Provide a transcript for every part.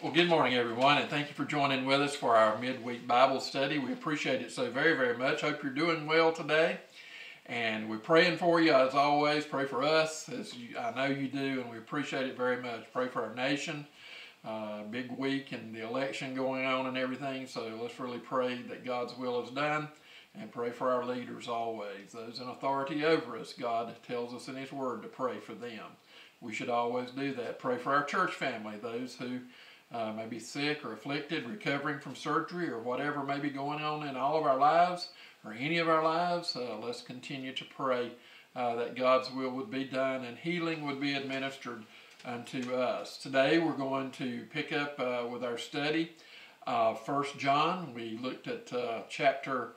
Well, good morning, everyone, and thank you for joining with us for our midweek Bible study. We appreciate it so very, very much. Hope you're doing well today. And we're praying for you as always. Pray for us, as you, I know you do, and we appreciate it very much. Pray for our nation. Uh, big week and the election going on and everything. So let's really pray that God's will is done and pray for our leaders always. Those in authority over us, God tells us in His Word to pray for them. We should always do that. Pray for our church family, those who uh, may be sick or afflicted, recovering from surgery, or whatever may be going on in all of our lives or any of our lives, uh, let's continue to pray uh, that God's will would be done and healing would be administered unto us. Today we're going to pick up uh, with our study First John. We looked at uh, chapter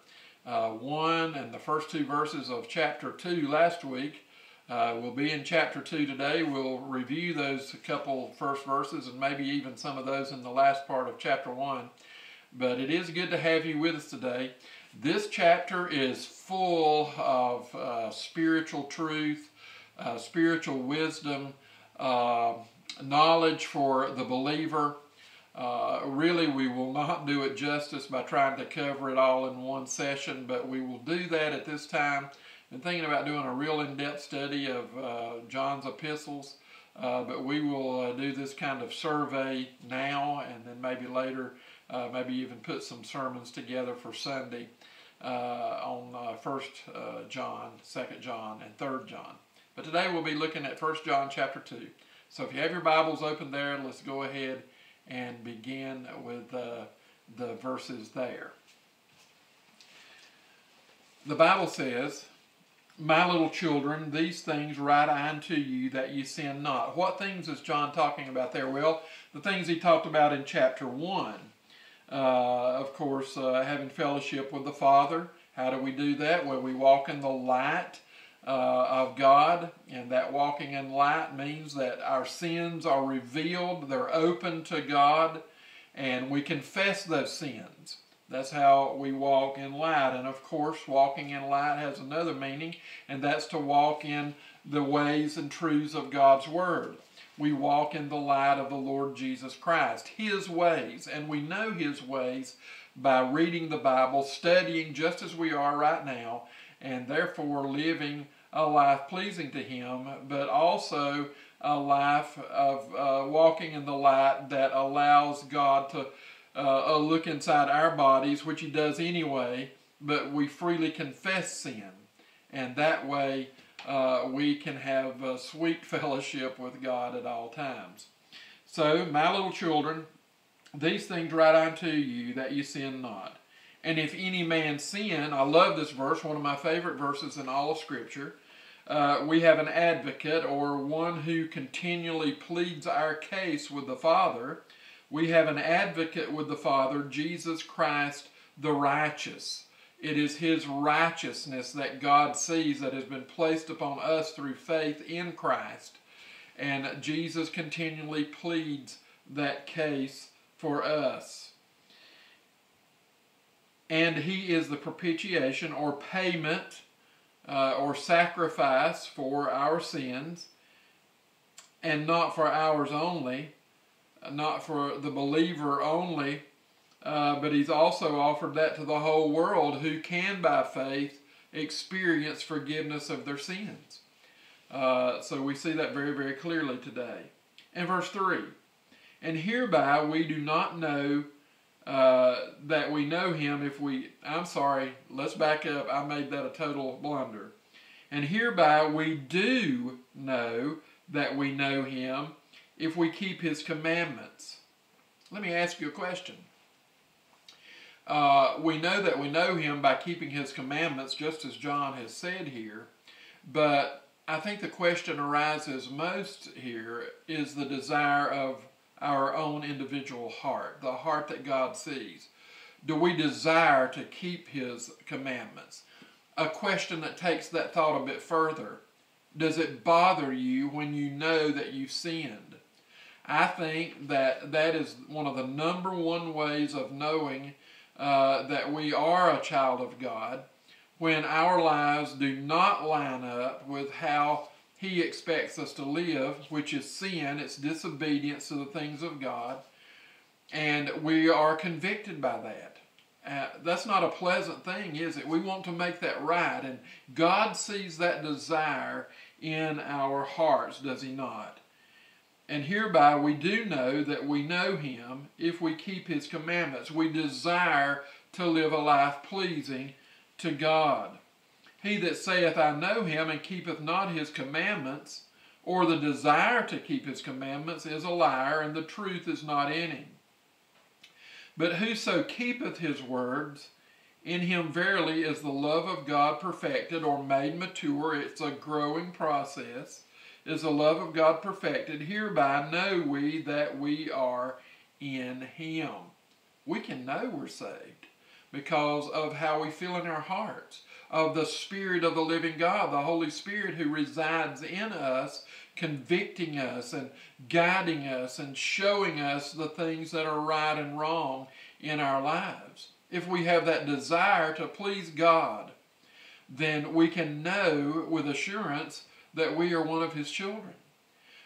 uh, 1 and the first two verses of chapter 2 last week. Uh, we'll be in chapter 2 today. We'll review those couple first verses and maybe even some of those in the last part of chapter 1. But it is good to have you with us today. This chapter is full of uh, spiritual truth, uh, spiritual wisdom, uh, knowledge for the believer. Uh, really, we will not do it justice by trying to cover it all in one session, but we will do that at this time been thinking about doing a real in-depth study of uh, John's epistles, uh, but we will uh, do this kind of survey now and then maybe later, uh, maybe even put some sermons together for Sunday uh, on uh, First John, Second John, and Third John. But today we'll be looking at First John chapter 2. So if you have your Bibles open there, let's go ahead and begin with the verses there. The Bible says, my little children, these things write I unto you that ye sin not. What things is John talking about there? Well, the things he talked about in chapter 1. Uh, of course, uh, having fellowship with the Father. How do we do that? Well, we walk in the light uh, of God, and that walking in light means that our sins are revealed, they're open to God, and we confess those sins. That's how we walk in light. And of course, walking in light has another meaning, and that's to walk in the ways and truths of God's Word. We walk in the light of the Lord Jesus Christ, His ways, and we know His ways by reading the Bible, studying just as we are right now, and therefore living a life pleasing to Him, but also a life of uh, walking in the light that allows God to uh, a look inside our bodies, which he does anyway, but we freely confess sin. And that way uh, we can have a sweet fellowship with God at all times. So, my little children, these things write unto you that you sin not. And if any man sin, I love this verse, one of my favorite verses in all of Scripture. Uh, we have an advocate or one who continually pleads our case with the Father we have an advocate with the Father, Jesus Christ the righteous. It is His righteousness that God sees that has been placed upon us through faith in Christ. And Jesus continually pleads that case for us. And He is the propitiation or payment uh, or sacrifice for our sins, and not for ours only not for the believer only, uh, but he's also offered that to the whole world who can, by faith, experience forgiveness of their sins. Uh, so we see that very, very clearly today. And verse 3 And hereby we do not know uh, that we know him if we. I'm sorry, let's back up. I made that a total blunder. And hereby we do know that we know him if we keep his commandments. Let me ask you a question. Uh, we know that we know him by keeping his commandments, just as John has said here, but I think the question arises most here is the desire of our own individual heart, the heart that God sees. Do we desire to keep his commandments? A question that takes that thought a bit further. Does it bother you when you know that you've sinned? I think that that is one of the number one ways of knowing uh, that we are a child of God when our lives do not line up with how He expects us to live, which is sin, it's disobedience to the things of God. and we are convicted by that. Uh, that's not a pleasant thing, is it? We want to make that right, and God sees that desire in our hearts, does He not? And hereby we do know that we know Him if we keep His commandments. We desire to live a life pleasing to God. He that saith, I know Him, and keepeth not His commandments, or the desire to keep His commandments, is a liar, and the truth is not in him. But whoso keepeth His words, in him verily is the love of God perfected or made mature. It's a growing process is the love of God perfected. Hereby know we that we are in Him. We can know we're saved because of how we feel in our hearts, of the Spirit of the living God, the Holy Spirit who resides in us, convicting us and guiding us and showing us the things that are right and wrong in our lives. If we have that desire to please God, then we can know with assurance that we are one of his children.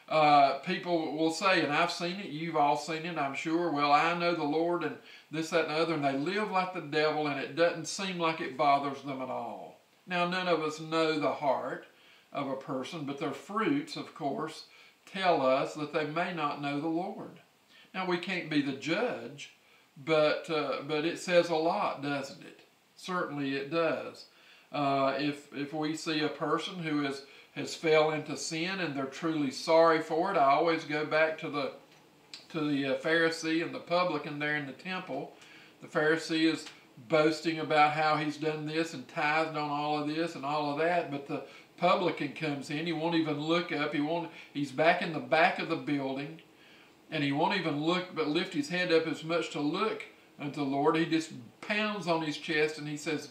Uh, people will say, and I've seen it, you've all seen it, I'm sure. Well, I know the Lord and this, that, and the other, and they live like the devil, and it doesn't seem like it bothers them at all. Now, none of us know the heart of a person, but their fruits, of course, tell us that they may not know the Lord. Now, we can't be the judge, but uh, but it says a lot, doesn't it? Certainly, it does. Uh, if if we see a person who is has fell into sin and they're truly sorry for it. I always go back to the to the uh, Pharisee and the publican there in the temple. The Pharisee is boasting about how he's done this and tithed on all of this and all of that, but the publican comes in. He won't even look up. He won't. He's back in the back of the building, and he won't even look, but lift his head up as much to look unto the Lord. He just pounds on his chest and he says,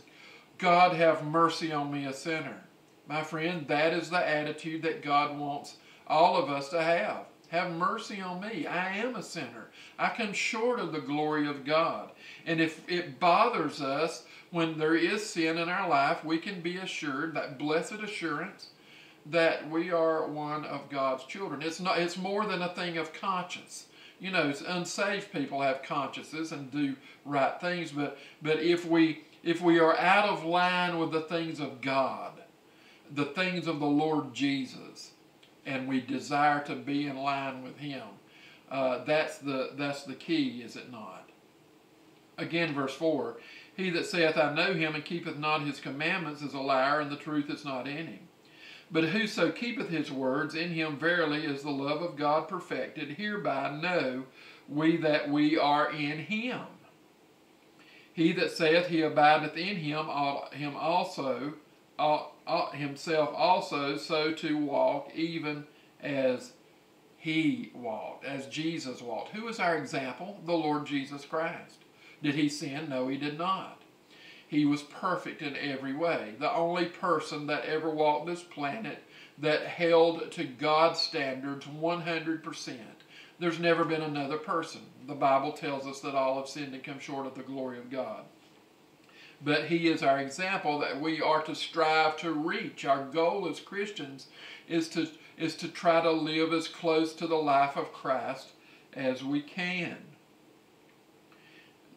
"God have mercy on me, a sinner." My friend, that is the attitude that God wants all of us to have. Have mercy on me. I am a sinner. I come short of the glory of God. And if it bothers us when there is sin in our life, we can be assured that blessed assurance that we are one of God's children. It's not it's more than a thing of conscience. You know, unsaved people have consciences and do right things, but but if we if we are out of line with the things of God, the things of the Lord Jesus and we desire to be in line with Him. Uh, that's the that's the key, is it not? Again, verse four: He that saith, "I know Him," and keepeth not His commandments, is a liar, and the truth is not in him. But whoso keepeth His words, in him verily is the love of God perfected. Hereby know we that we are in Him. He that saith he abideth in Him, him also Uh, uh, himself also so to walk even as he walked, as Jesus walked. Who is our example? The Lord Jesus Christ. Did he sin? No, he did not. He was perfect in every way. The only person that ever walked this planet that held to God's standards 100%. There's never been another person. The Bible tells us that all have sinned and come short of the glory of God but he is our example that we are to strive to reach. Our goal as Christians is to is to try to live as close to the life of Christ as we can.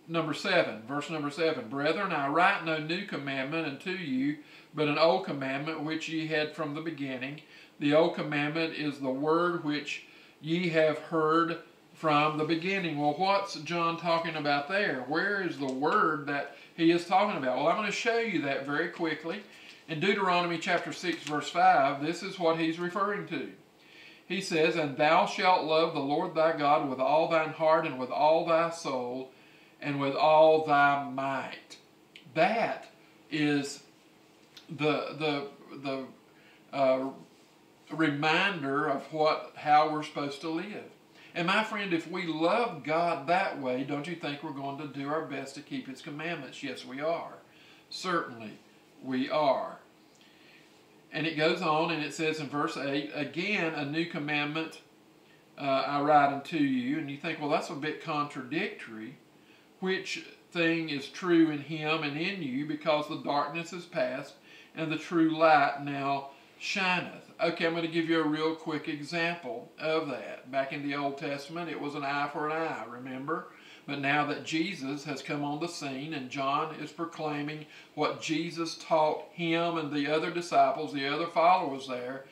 Number seven, verse number seven. Brethren, I write no new commandment unto you, but an old commandment which ye had from the beginning. The old commandment is the word which ye have heard from the beginning. Well, what's John talking about there? Where is the word that he is talking about? Well, I'm going to show you that very quickly. In Deuteronomy chapter 6, verse 5, this is what he's referring to. He says, And thou shalt love the Lord thy God with all thine heart and with all thy soul and with all thy might. That is the the the uh, reminder of what how we're supposed to live. And my friend, if we love God that way, don't you think we're going to do our best to keep His commandments? Yes, we are. Certainly, we are. And it goes on and it says in verse 8, again, a new commandment uh, I write unto you. And you think, well, that's a bit contradictory. Which thing is true in him and in you because the darkness is past and the true light now shineth. Okay, I'm going to give you a real quick example of that. Back in the Old Testament, it was an eye for an eye, remember? But now that Jesus has come on the scene and John is proclaiming what Jesus taught him and the other disciples, the other followers there,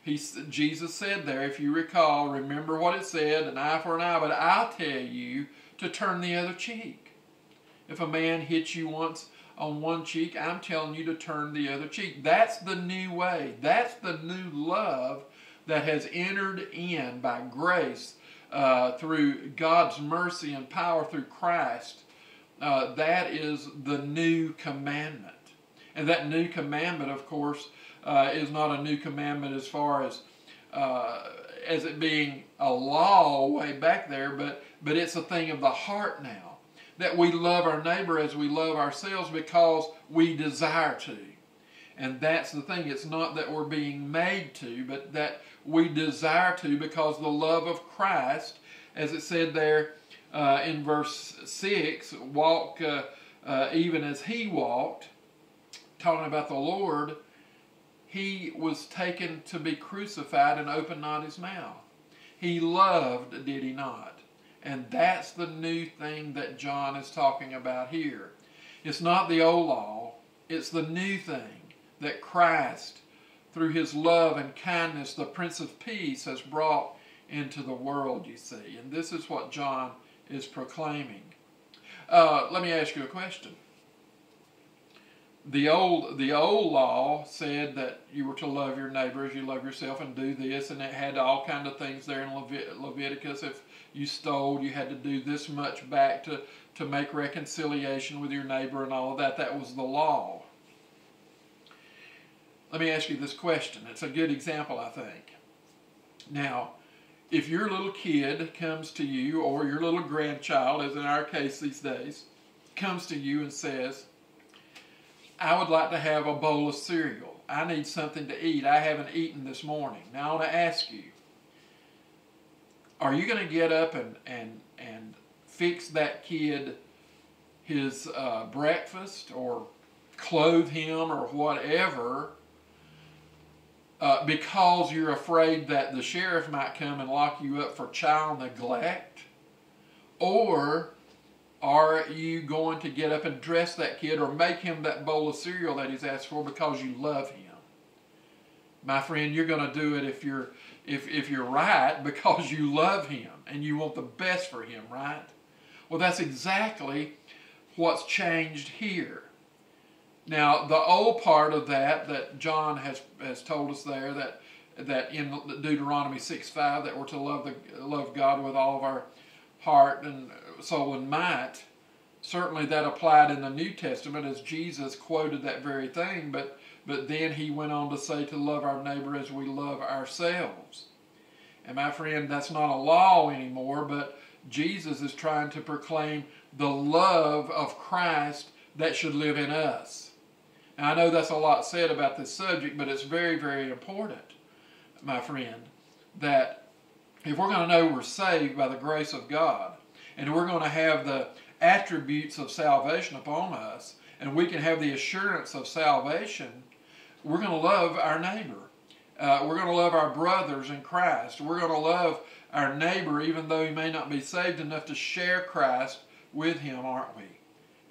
he, Jesus said there, if you recall, remember what it said, an eye for an eye, but I'll tell you to turn the other cheek. If a man hits you once on one cheek, I'm telling you to turn the other cheek. That's the new way. That's the new love that has entered in by grace uh, through God's mercy and power through Christ. Uh, that is the new commandment. And that new commandment, of course, uh, is not a new commandment as far as uh, as it being a law way back there, but but it's a thing of the heart now that we love our neighbor as we love ourselves because we desire to. And that's the thing. It's not that we're being made to, but that we desire to because the love of Christ, as it said there uh, in verse 6, walk uh, uh, even as he walked, talking about the Lord, he was taken to be crucified and opened not his mouth. He loved, did he not? And that's the new thing that John is talking about here. It's not the old law, it's the new thing that Christ, through his love and kindness, the Prince of Peace, has brought into the world, you see. And this is what John is proclaiming. Uh, let me ask you a question. The old, the old law said that you were to love your neighbor as you love yourself and do this, and it had all kind of things there in Levit- Leviticus. If you stole, you had to do this much back to, to make reconciliation with your neighbor and all of that. That was the law. Let me ask you this question. It's a good example, I think. Now, if your little kid comes to you, or your little grandchild, as in our case these days, comes to you and says, I would like to have a bowl of cereal. I need something to eat. I haven't eaten this morning. Now I want to ask you, are you going to get up and, and, and fix that kid his uh, breakfast or clothe him or whatever uh, because you're afraid that the sheriff might come and lock you up for child neglect? Or are you going to get up and dress that kid or make him that bowl of cereal that he's asked for because you love him? My friend, you're going to do it if you're if, if you're right because you love him and you want the best for him, right? Well, that's exactly what's changed here. Now, the old part of that that John has, has told us there that that in Deuteronomy 6 5 that we're to love the love God with all of our heart and soul and might. Certainly that applied in the New Testament as Jesus quoted that very thing, but but then he went on to say to love our neighbor as we love ourselves. And my friend, that's not a law anymore, but Jesus is trying to proclaim the love of Christ that should live in us. And I know that's a lot said about this subject, but it's very, very important, my friend, that if we're going to know we're saved by the grace of God, and we're going to have the attributes of salvation upon us, and we can have the assurance of salvation, we're going to love our neighbor. Uh, we're going to love our brothers in Christ. We're going to love our neighbor even though he may not be saved enough to share Christ with him, aren't we?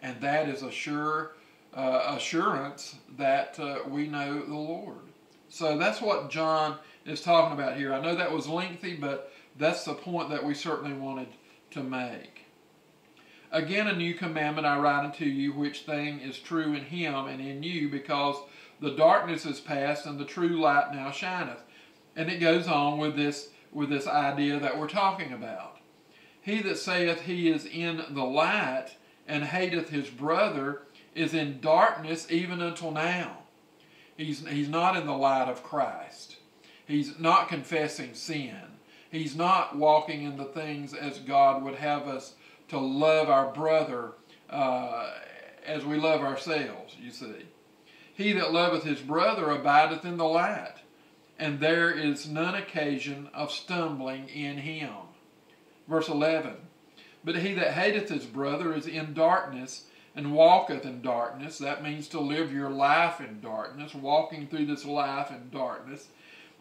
And that is a sure uh, assurance that uh, we know the Lord. So that's what John is talking about here. I know that was lengthy, but that's the point that we certainly wanted to make. Again, a new commandment I write unto you, which thing is true in him and in you, because the darkness is past and the true light now shineth. And it goes on with this with this idea that we're talking about. He that saith he is in the light and hateth his brother is in darkness even until now. He's, he's not in the light of Christ. He's not confessing sin. He's not walking in the things as God would have us to love our brother uh, as we love ourselves, you see. He that loveth his brother abideth in the light, and there is none occasion of stumbling in him. Verse 11 But he that hateth his brother is in darkness, and walketh in darkness. That means to live your life in darkness, walking through this life in darkness,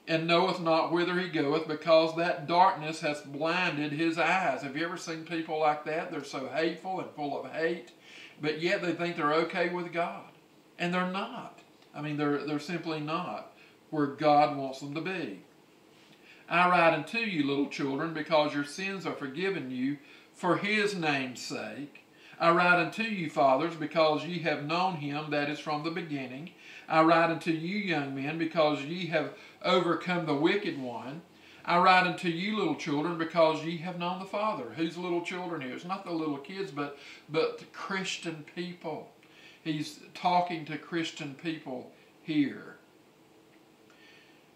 and knoweth not whither he goeth, because that darkness hath blinded his eyes. Have you ever seen people like that? They're so hateful and full of hate, but yet they think they're okay with God. And they're not. I mean, they're, they're simply not where God wants them to be. I write unto you, little children, because your sins are forgiven you for his name's sake. I write unto you, fathers, because ye have known him that is from the beginning. I write unto you, young men, because ye have overcome the wicked one. I write unto you, little children, because ye have known the Father. Who's little children here? It's not the little kids, but but the Christian people. He's talking to Christian people here.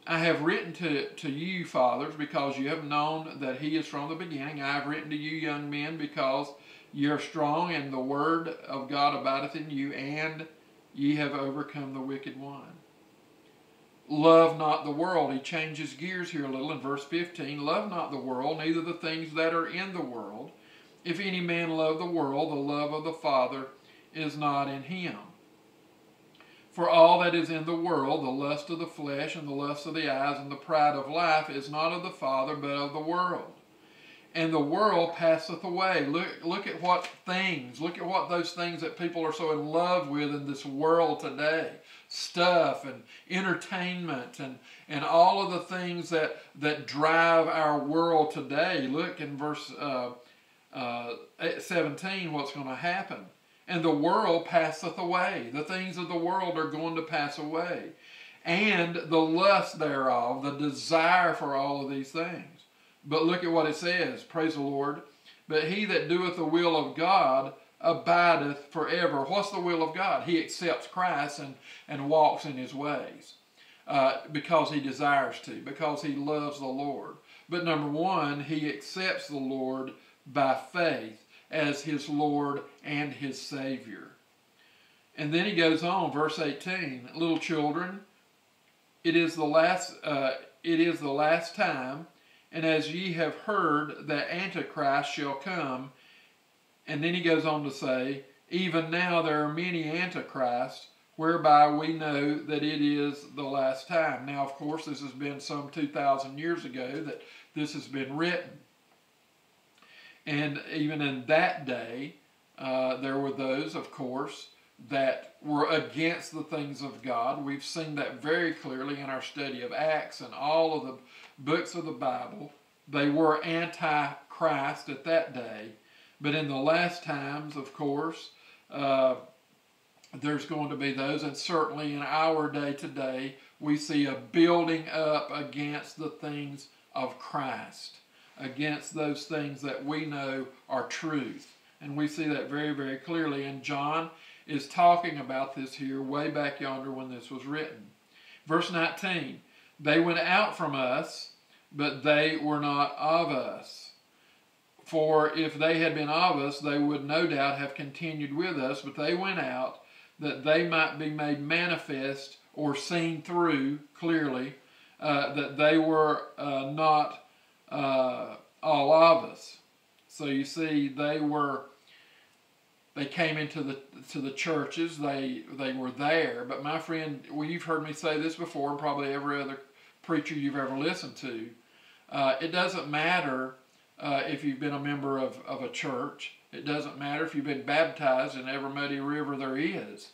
I have written to, to you, fathers, because you have known that he is from the beginning. I have written to you, young men, because ye are strong, and the word of God abideth in you, and ye have overcome the wicked one. Love not the world. He changes gears here a little in verse 15. Love not the world, neither the things that are in the world. If any man love the world, the love of the Father is not in him. For all that is in the world, the lust of the flesh and the lust of the eyes and the pride of life, is not of the Father, but of the world. And the world passeth away. Look, look at what things, look at what those things that people are so in love with in this world today. Stuff and entertainment and, and all of the things that, that drive our world today. Look in verse uh, uh, 17 what's going to happen and the world passeth away. The things of the world are going to pass away. And the lust thereof, the desire for all of these things. But look at what it says. Praise the Lord. But he that doeth the will of God abideth forever. What's the will of God? He accepts Christ and, and walks in his ways uh, because he desires to, because he loves the Lord. But number one, he accepts the Lord by faith as his Lord and his Savior. And then he goes on, verse 18, little children, it is the last, uh, it is the last time, and as ye have heard that Antichrist shall come, and then he goes on to say, even now there are many Antichrists, whereby we know that it is the last time. Now, of course, this has been some 2,000 years ago that this has been written. And even in that day, uh, there were those, of course, that were against the things of God. We've seen that very clearly in our study of Acts and all of the books of the Bible. They were anti Christ at that day. But in the last times, of course, uh, there's going to be those, and certainly in our day today, we see a building up against the things of Christ against those things that we know are truth. And we see that very, very clearly. And John is talking about this here way back yonder when this was written. Verse 19 They went out from us, but they were not of us. For if they had been of us, they would no doubt have continued with us, but they went out that they might be made manifest or seen through clearly, uh, that they were uh, not uh, all of us. So you see, they were they came into the to the churches. They they were there. But my friend, well, you've heard me say this before, and probably every other preacher you've ever listened to. Uh, it doesn't matter uh, if you've been a member of, of a church. It doesn't matter if you've been baptized in every muddy river there is.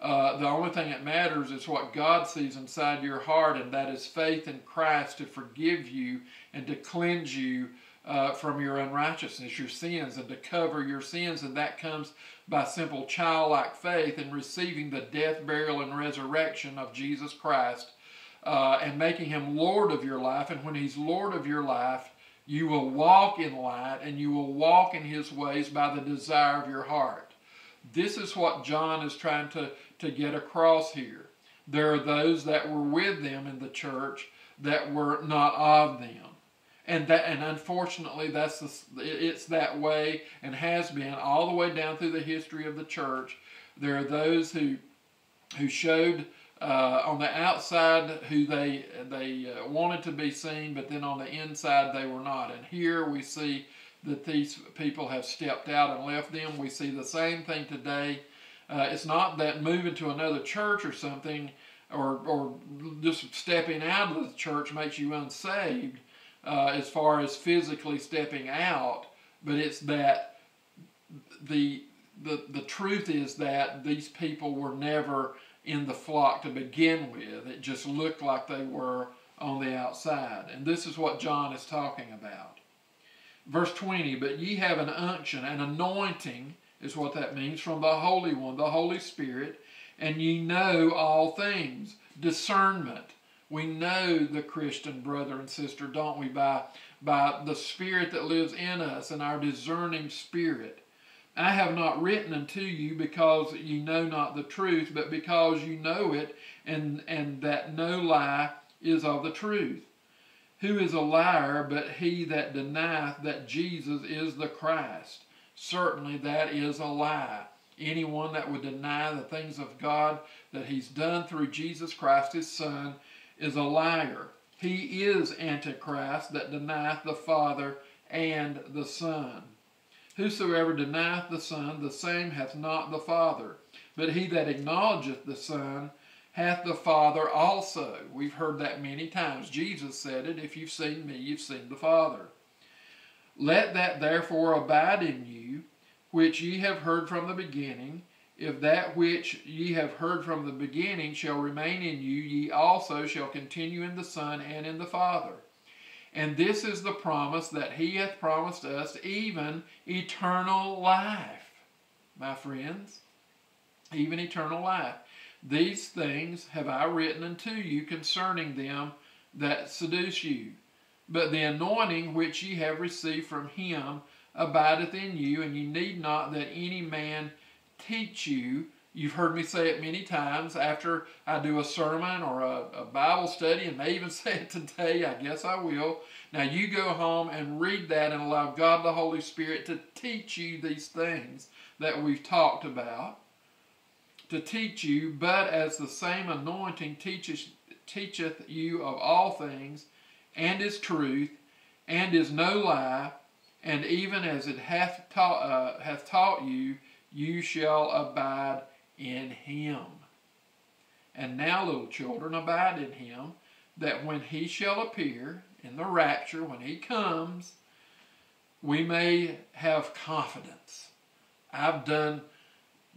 Uh, the only thing that matters is what God sees inside your heart, and that is faith in Christ to forgive you and to cleanse you uh, from your unrighteousness, your sins, and to cover your sins. And that comes by simple childlike faith in receiving the death, burial, and resurrection of Jesus Christ uh, and making him Lord of your life. And when he's Lord of your life, you will walk in light and you will walk in his ways by the desire of your heart. This is what John is trying to to get across here. There are those that were with them in the church that were not of them. And that, and unfortunately, that's the, it's that way and has been all the way down through the history of the church. There are those who who showed uh, on the outside who they they uh, wanted to be seen, but then on the inside they were not. And here we see that these people have stepped out and left them. We see the same thing today uh, it's not that moving to another church or something or, or just stepping out of the church makes you unsaved uh, as far as physically stepping out, but it's that the, the, the truth is that these people were never in the flock to begin with. It just looked like they were on the outside. And this is what John is talking about. Verse 20, but ye have an unction, an anointing is what that means, from the Holy One, the Holy Spirit, and ye know all things. Discernment. We know the Christian brother and sister, don't we, by, by the Spirit that lives in us and our discerning spirit. I have not written unto you because ye know not the truth, but because you know it, and, and that no lie is of the truth. Who is a liar but he that denieth that Jesus is the Christ? Certainly that is a lie. Anyone that would deny the things of God that he's done through Jesus Christ, his Son, is a liar. He is Antichrist that denieth the Father and the Son. Whosoever denieth the Son, the same hath not the Father. But he that acknowledgeth the Son hath the Father also. We've heard that many times. Jesus said it, if you've seen me, you've seen the Father. Let that therefore abide in you, which ye have heard from the beginning. If that which ye have heard from the beginning shall remain in you, ye also shall continue in the Son and in the Father. And this is the promise that he hath promised us, even eternal life. My friends, even eternal life. These things have I written unto you concerning them that seduce you. But the anointing which ye have received from him abideth in you, and you need not that any man teach you. You've heard me say it many times after I do a sermon or a, a, Bible study, and may even say it today. I guess I will. Now you go home and read that and allow God the Holy Spirit to teach you these things that we've talked about. To teach you, but as the same anointing teaches, teacheth you of all things, and is truth, and is no lie, and even as it hath taught, uh, hath taught you, you shall abide in him. And now, little children, abide in him, that when he shall appear in the rapture, when he comes, we may have confidence. I've done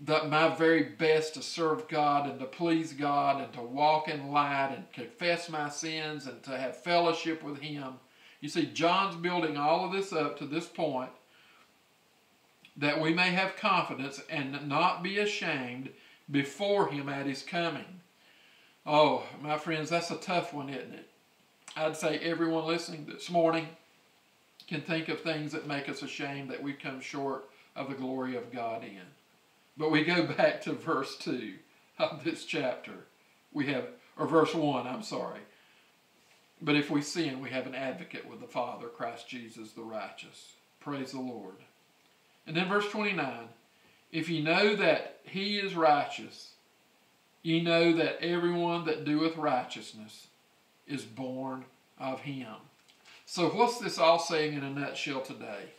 the, my very best to serve God and to please God and to walk in light and confess my sins and to have fellowship with Him. You see, John's building all of this up to this point that we may have confidence and not be ashamed before Him at His coming. Oh, my friends, that's a tough one, isn't it? I'd say everyone listening this morning can think of things that make us ashamed that we've come short of the glory of God in. But we go back to verse 2 of this chapter. We have, or verse 1, I'm sorry. But if we sin, we have an advocate with the Father, Christ Jesus the righteous. Praise the Lord. And then verse 29 If ye know that he is righteous, ye know that everyone that doeth righteousness is born of him. So, what's this all saying in a nutshell today?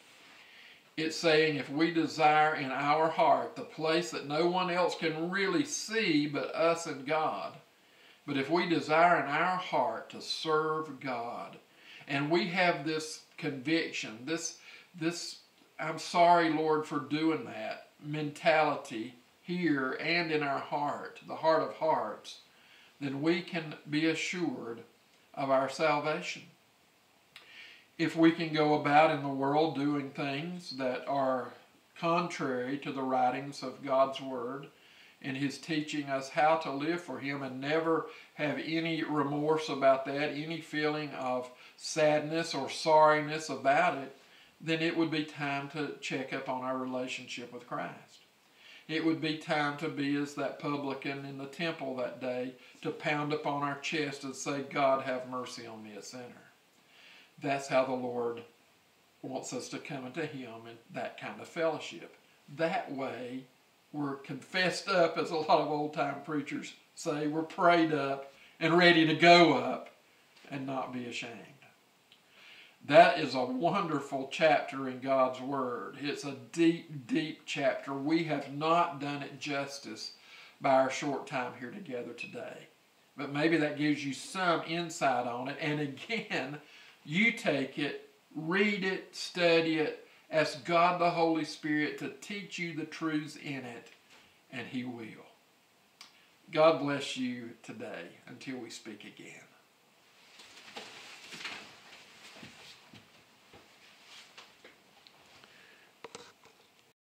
it's saying if we desire in our heart the place that no one else can really see but us and God, but if we desire in our heart to serve God, and we have this conviction, this, this, I'm sorry, Lord, for doing that mentality here and in our heart, the heart of hearts, then we can be assured of our salvation. If we can go about in the world doing things that are contrary to the writings of God's Word and His teaching us how to live for Him and never have any remorse about that, any feeling of sadness or sorriness about it, then it would be time to check up on our relationship with Christ. It would be time to be as that publican in the temple that day to pound upon our chest and say, God, have mercy on me, a sinner. That's how the Lord wants us to come into Him in that kind of fellowship. That way, we're confessed up, as a lot of old time preachers say. We're prayed up and ready to go up and not be ashamed. That is a wonderful chapter in God's Word. It's a deep, deep chapter. We have not done it justice by our short time here together today. but maybe that gives you some insight on it. And again, you take it, read it, study it, ask God the Holy Spirit to teach you the truths in it, and He will. God bless you today until we speak again.